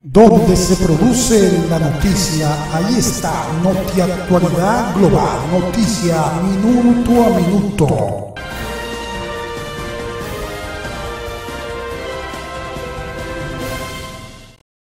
Donde se produce la noticia, ahí está, Notia Actualidad Global, noticia minuto a minuto.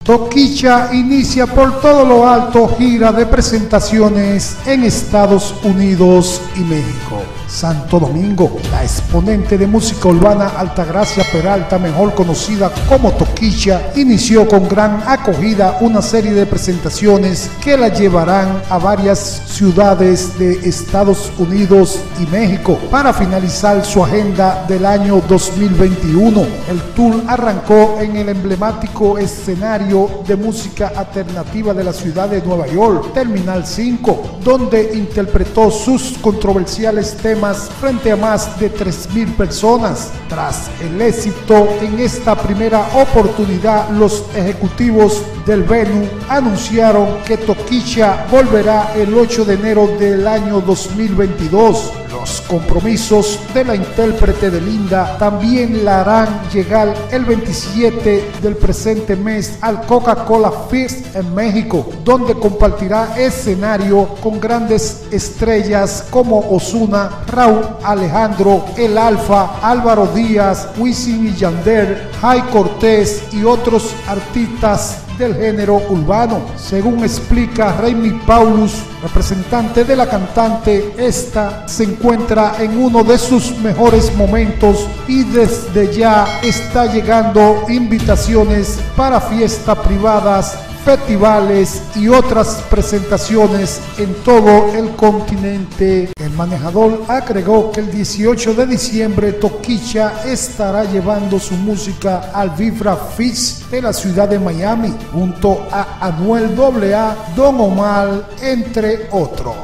Toquicha inicia por todo lo alto gira de presentaciones en Estados Unidos y México. Santo Domingo, la exponente de música urbana Altagracia Peralta, mejor conocida como Toquicha, inició con gran acogida una serie de presentaciones que la llevarán a varias ciudades de Estados Unidos y México para finalizar su agenda del año 2021. El tour arrancó en el emblemático escenario de música alternativa de la ciudad de Nueva York, Terminal 5, donde interpretó sus controversiales temas frente a más de 3.000 personas. Tras el éxito en esta primera oportunidad, los ejecutivos del Venue anunciaron que Toquicha volverá el 8 de enero del año 2022. Los compromisos de la intérprete de Linda también la harán llegar el 27 del presente mes al Coca-Cola Fest en México, donde compartirá escenario con grandes estrellas como Osuna, Raúl Alejandro, El Alfa, Álvaro Díaz, Wisin y Yander, Jai Cortés y otros artistas del género urbano. Según explica Raimi Paulus, representante de la cantante, esta se encuentra en uno de sus mejores momentos y desde ya está llegando invitaciones para fiestas privadas festivales y otras presentaciones en todo el continente. El manejador agregó que el 18 de diciembre Toquicha estará llevando su música al Vibra Fest de la ciudad de Miami junto a Anuel AA, Don Omar, entre otros.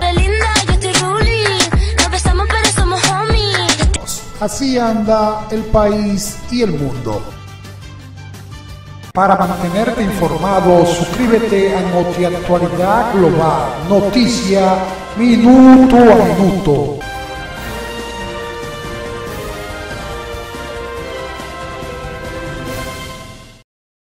Así anda el país y el mundo. Para mantenerte informado, suscríbete a Noti Actualidad Global, noticia minuto a minuto.